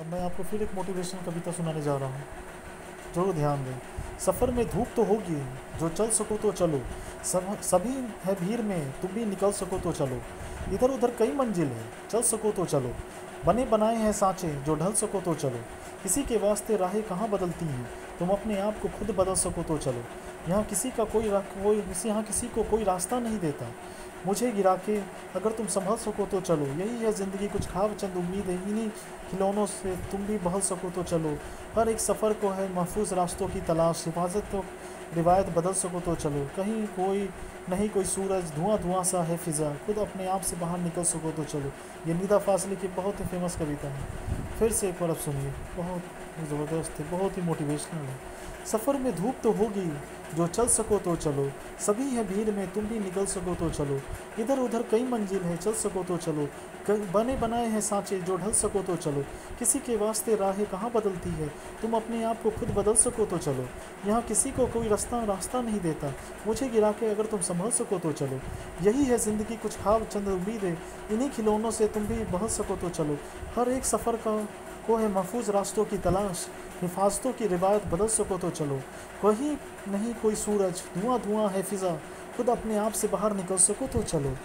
अब मैं आपको फिर एक मोटिवेशनल कविता सुनाने जा रहा हूँ। ज़रूर ध्यान दें। सफ़र में धूप तो होगी, जो चल सको तो चलो। सब, सभी है भीड़ में, तुम भी निकल सको तो चलो। इधर उधर कई मंजिल है, चल सको तो चलो। बने बनाए हैं सांचे, जो ढल सको तो चलो। किसी के वास्ते राहें कहाँ बदलती हैं? तुम अपने आप को खुद बदल सको तो चलो। यहाँ किसी का कोई कोई यहाँ किसी को कोई रास्ता नहीं देता। मुझे गिरा के अगर तुम संभल सको तो चलो। यही है ज़िंदगी। कुछ खाब चंद उम्मीद। है इन्हीं खिलौनों से तुम भी बहल सको तो चलो। हर एक सफ़र को है महफूज रास्तों की तलाश। हिफाजत तो रिवायत बदल सको तो चलो। कहीं कोई नहीं, कोई सूरज धुआँ धुआँ सा है फिज़ा। खुद अपने आप से बाहर निकल सको तो चलो। ये निदा फासले की बहुत ही फ़ेमस कविता है। फिर से एक बार अब सुनिए। बहुत ज़बरदस्त है, बहुत ही मोटिवेशनल है। सफ़र में धूप तो होगी, जो चल सको तो चलो। सभी है भीड़ में, तुम भी निकल सको तो चलो। इधर उधर कई मंजिल है, चल सको तो चलो। बने बनाए हैं सांचे, जो ढल सको तो चलो। किसी के वास्ते राहें कहाँ बदलती है? तुम अपने आप को खुद बदल सको तो चलो। यहाँ किसी को कोई रास्ता रास्ता नहीं देता। मुझे गिरा के अगर तुम संभल सको तो चलो। यही है ज़िंदगी, कुछ खाब चंद उम्मीदें। इन्हीं खिलौनों से तुम भी बहल सको तो चलो। हर एक सफ़र का को है महफूज रास्तों की तलाश, हिफाजतों की रिवायत बदल सको तो चलो। कहीं नहीं कोई सूरज धुआँ धुआँ है फिज़ा, खुद अपने आप से बाहर निकल सको तो चलो।